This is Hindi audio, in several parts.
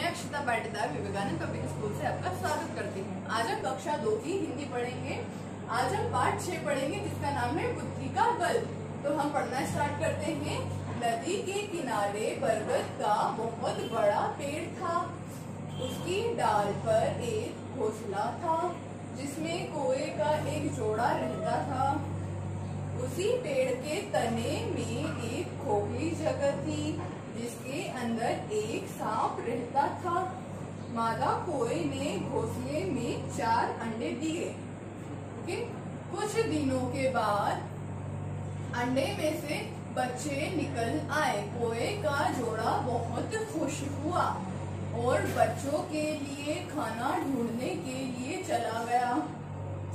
मैं अक्षता पाटीदार, विवेकानंद पब्लिक स्कूल से आपका स्वागत करती हूँ। आज हम कक्षा दो की हिंदी पढ़ेंगे। आज हम पाठ छह पढ़ेंगे, जिसका नाम है बुद्धि का बल। तो हम पढ़ना स्टार्ट करते हैं। नदी के किनारे बरगद का बहुत बड़ा पेड़ था। उसकी डाल पर एक घोसला था, जिसमें कोए का एक जोड़ा रहता था। उसी पेड़ के तने में एक जगह थी जिसके अंदर एक सांप रहता था। मादा कोए ने घोंसले में चार अंडे दिए। ओके? कुछ दिनों के बाद अंडे में से बच्चे निकल आए। कोए का जोड़ा बहुत खुश हुआ और बच्चों के लिए खाना ढूँढने के लिए चला गया।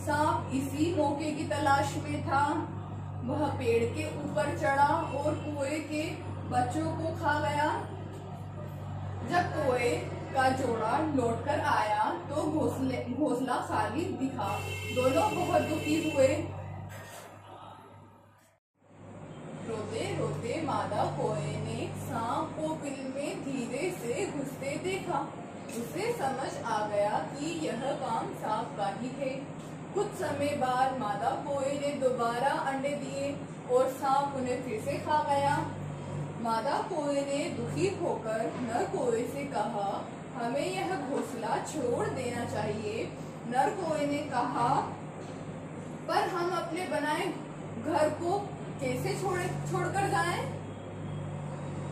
सांप इसी मौके की तलाश में था। वह पेड़ के ऊपर चढ़ा और कुएँ के बच्चों को खा गया। जब कोए का जोड़ा लौट कर आया तो घोसले घोसला खाली दिखा। दोनों बहुत दुखी हुए। रोते रोते मादा कोए ने सांप को बिल में धीरे से घुसते देखा। उसे समझ आ गया कि यह काम सांप का ही है। कुछ समय बाद मादा कोए ने दोबारा अंडे दिए और सांप उन्हें फिर से खा गया। मादा कोए ने दुखी होकर नर कोए से कहा, हमें यह घोसला छोड़ देना चाहिए। नर कोए ने कहा, पर हम अपने बनाए घर को कैसे छोड़े, छोड़कर जाएँ?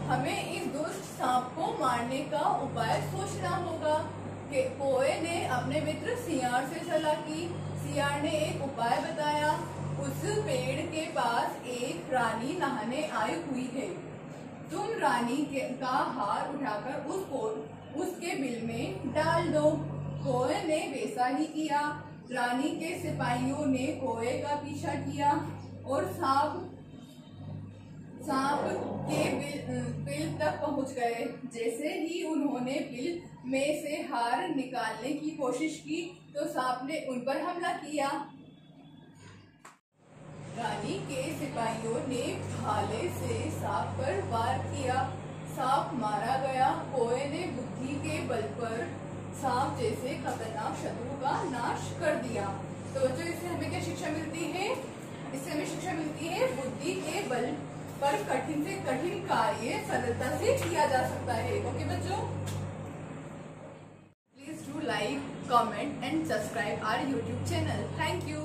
हमें इस दुष्ट सांप को मारने का उपाय सोचना होगा। कोए ने अपने मित्र सियार से सलाह की। सियार ने एक उपाय बताया। उस पेड़ के पास एक रानी नहाने आई हुई है। तुम रानी के का हार उठाकर उसको उसके बिल में डाल दो। कोए ने वैसा ही किया। रानी के सिपाहियों ने कोए का पीछा किया और सांप सांप के बिल, तक पहुँच गए जैसे ही उन्होंने बिल में से हार निकालने की कोशिश की तो सांप ने उन पर हमला किया। रानी के सिपाहियों ने भाले से सांप पर वार किया। सांप मारा गया। कोए ने बुद्धि के बल पर सांप जैसे खतरनाक शत्रु का नाश कर दिया। तो बच्चों इससे हमें क्या शिक्षा मिलती है? इससे हमें शिक्षा मिलती है बुद्धि के बल पर कठिन से कठिन कार्य सरलता से किया जा सकता है। ओके बच्चों? Please do like comment and subscribe our YouTube channel thank you